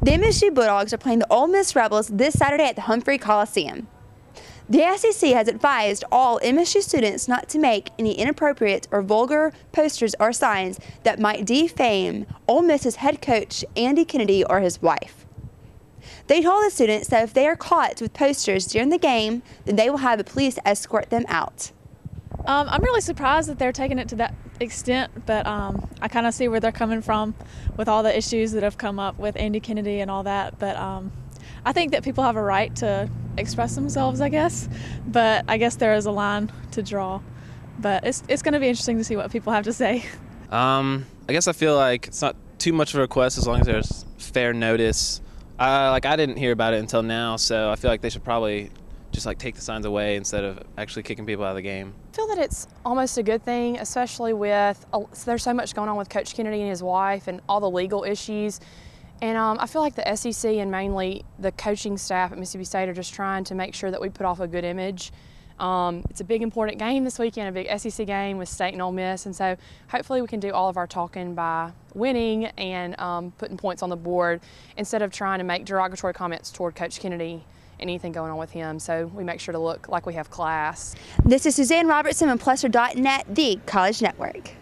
The MSU Bulldogs are playing the Ole Miss Rebels this Saturday at the Humphrey Coliseum. The SEC has advised all MSU students not to make any inappropriate or vulgar posters or signs that might defame Ole Miss's head coach Andy Kennedy or his wife. They told the students that if they are caught with posters during the game, then they will have the police escort them out. Um, I'm really surprised that they're taking it to that extent, but um, I kind of see where they're coming from with all the issues that have come up with Andy Kennedy and all that. But um, I think that people have a right to express themselves, I guess. But I guess there is a line to draw. But it's, it's going to be interesting to see what people have to say. Um, I guess I feel like it's not too much of a request as long as there's fair notice. Uh, like I didn't hear about it until now, so I feel like they should probably just like take the signs away instead of actually kicking people out of the game. I feel that it's almost a good thing, especially with there's so much going on with Coach Kennedy and his wife and all the legal issues. And um, I feel like the SEC and mainly the coaching staff at Mississippi State are just trying to make sure that we put off a good image. Um, it's a big important game this weekend, a big SEC game with State and Ole Miss, and so hopefully we can do all of our talking by winning and um, putting points on the board instead of trying to make derogatory comments toward Coach Kennedy anything going on with him. So we make sure to look like we have class. This is Suzanne Robertson on Palestra.net, the College Network.